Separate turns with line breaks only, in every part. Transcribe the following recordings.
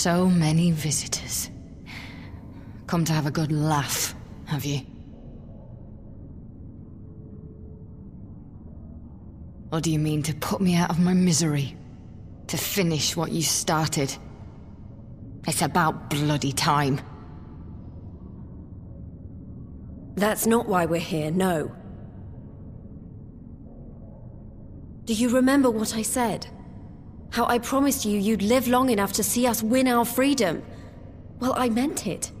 so many visitors. Come to have a good laugh, have you? Or do you mean to put me out of my misery? To finish what you started? It's about bloody time.
That's not why we're here, no. Do you remember what I said? How I promised you you'd live long enough to see us win our freedom? Well, I meant it.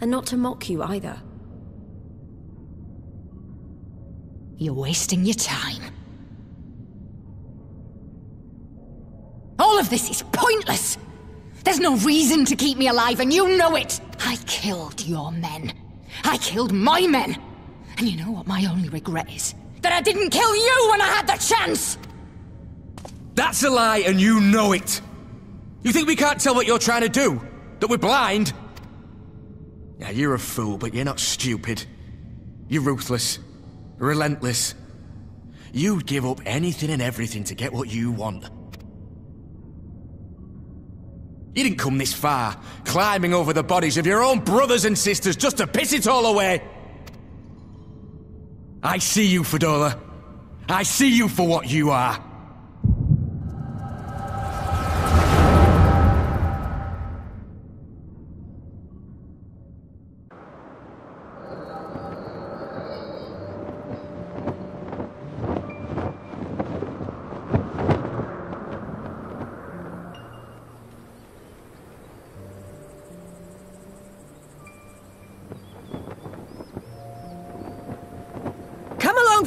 And not to mock you either.
You're wasting your time. All of this is pointless! There's no reason to keep me alive, and you know it! I killed your men. I killed my men! And you know what my only regret is? That I didn't kill you when I had the chance!
That's a lie, and you know it! You think we can't tell what you're trying to do? That we're blind? Yeah, you're a fool, but you're not stupid. You're ruthless. Relentless. You'd give up anything and everything to get what you want. You didn't come this far, climbing over the bodies of your own brothers and sisters just to piss it all away. I see you, Fordola. I see you for what you are.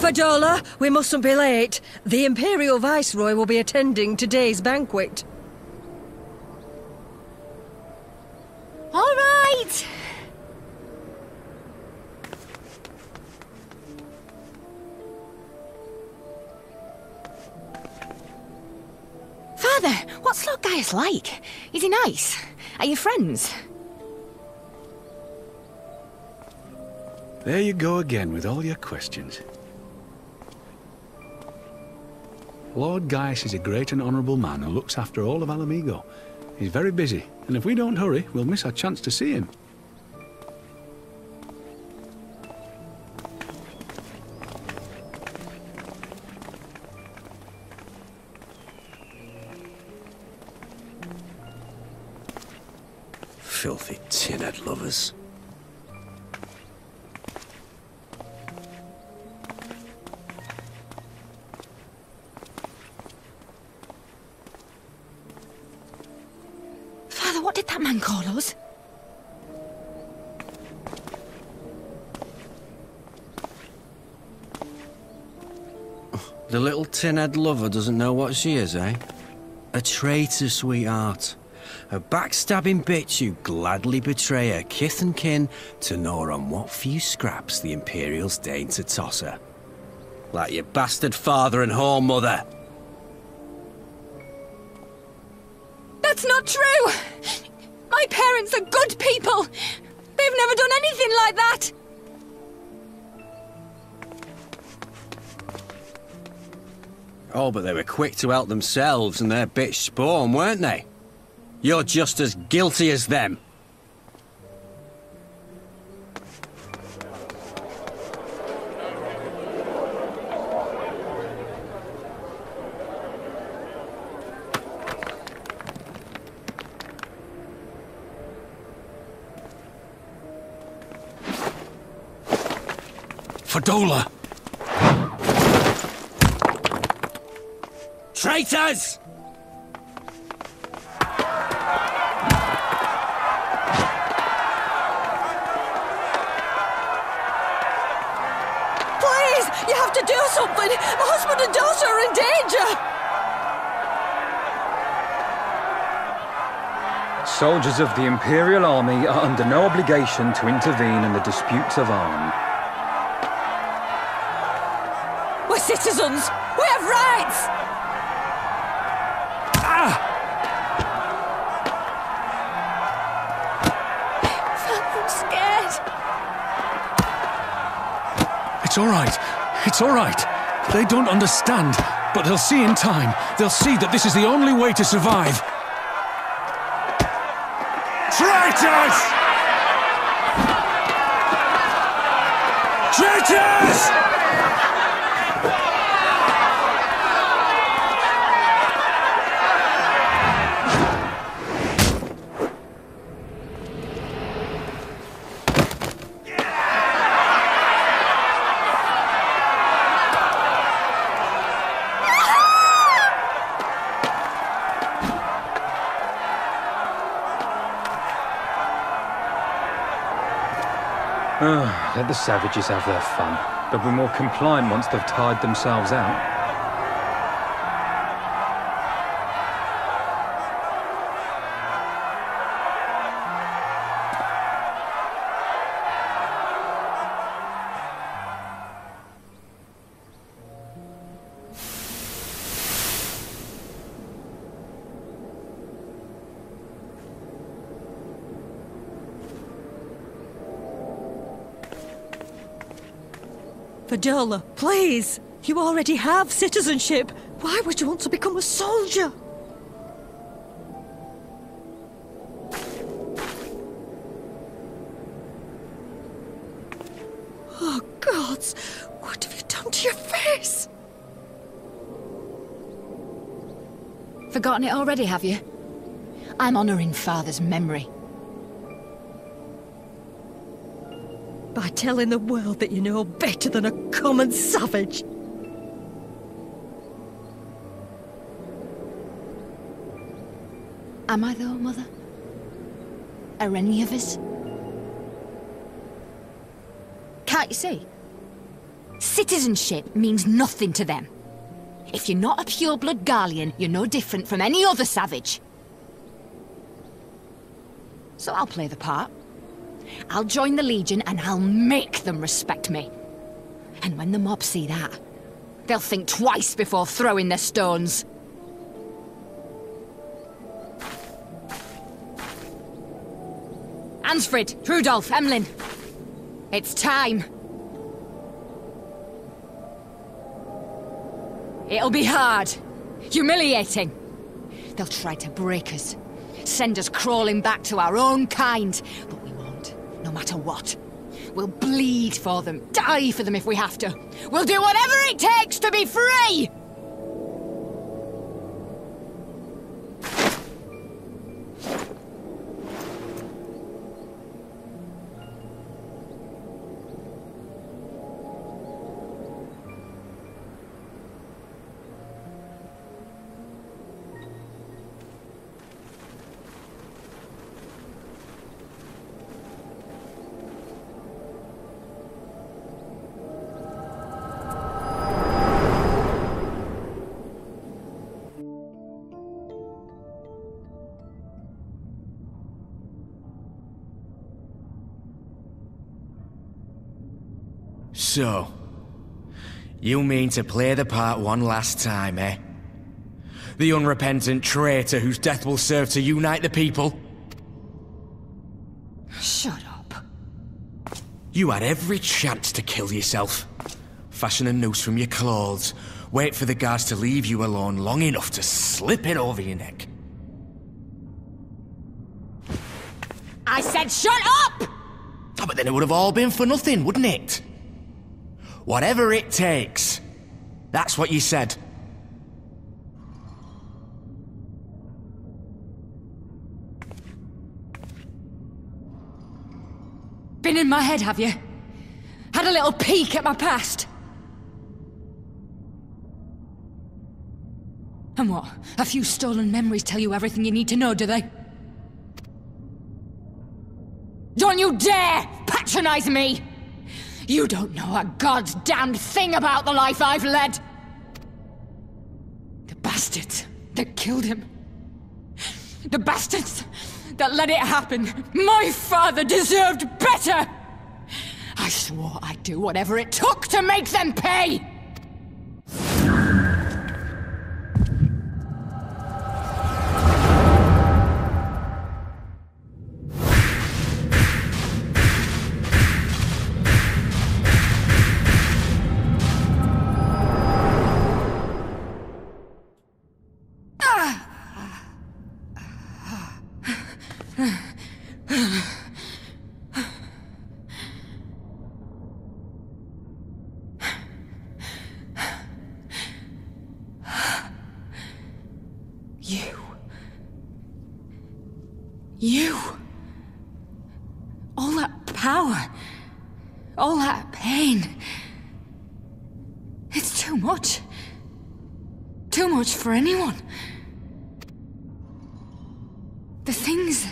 Fordola, we mustn't be late. The Imperial Viceroy will be attending today's banquet.
All right! Father, what's Lord Gaius like? Is he nice? Are you friends?
There you go again with all your questions. Lord Gaius is a great and honourable man who looks after all of Ala Mhigo. He's very busy, and if we don't hurry, we'll miss our chance to see him.
The little tin-head lover doesn't know what she is, eh? A traitor, sweetheart. A backstabbing bitch who gladly betray her kith and kin to gnaw on what few scraps the Imperials deign to toss her. Like your bastard father and whore mother.
That's not true! My parents are good people! They've never done anything like that!
Oh, but they were quick to help themselves and their bitch spawn, weren't they? You're just as guilty as them.
Fordola!
Traitors!
Please, you have to do something! My husband and daughter are in danger!
Soldiers of the Imperial Army are under no obligation to intervene in the disputes of arm.
citizens! We have rights! Ah! I'm scared.
It's all right. It's all right. They don't understand, but they'll see in time. They'll see that this is the only way to survive.
Traitors! Traitors!
Let the savages have their fun. They'll be more compliant once they've tired themselves out.
Fordola, please! You already have citizenship. Why would you want to become a soldier? Oh, gods! What have you done to your face?
Forgotten it already, have you? I'm honouring Father's memory.
By telling the world that you know better than a common savage.
Am I though, Mother? Are any of us? Can't you see? Citizenship means nothing to them. If you're not a pure-blood Garlean, you're no different from any other savage. So I'll play the part. I'll join the Legion and I'll make them respect me. And when the mob see that, they'll think twice before throwing their stones. Ansfrid, Rudolph, Emlyn. It's time. It'll be hard. Humiliating. They'll try to break us. Send us crawling back to our own kind. But no matter what. We'll bleed for them, die for them if we have to. We'll do whatever it takes to be free!
So, you mean to play the part one last time, eh? The unrepentant traitor whose death will serve to unite the people?
Shut up.
You had every chance to kill yourself. Fashion a noose from your clothes, wait for the guards to leave you alone long enough to slip it over your neck.
I said shut up!
Oh, but then it would have all been for nothing, wouldn't it? Whatever it takes. That's what you said.
Been in my head, have you? Had a little peek at my past? And what? A few stolen memories tell you everything you need to know, do they? Don't you dare patronize me! You don't know a god's damned thing about the life I've led! The bastards that killed him. The bastards that let it happen. My father deserved better! I swore I'd do whatever it took to make them pay! You. You. All that power. All that pain. It's too much. Too much for anyone. The things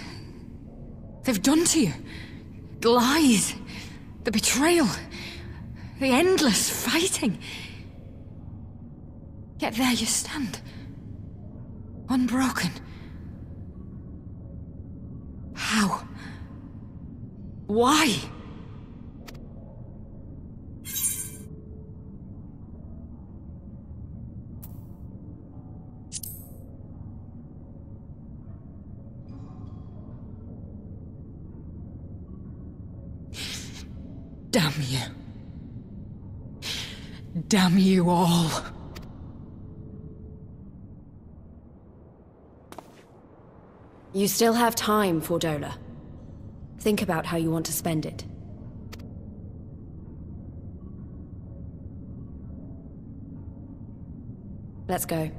they've done to you. The lies. The betrayal. The endless fighting. Yet there you stand. Unbroken. How? Why? Damn you. Damn you all.
You still have time, Fordola. Think about how you want to spend it. Let's go.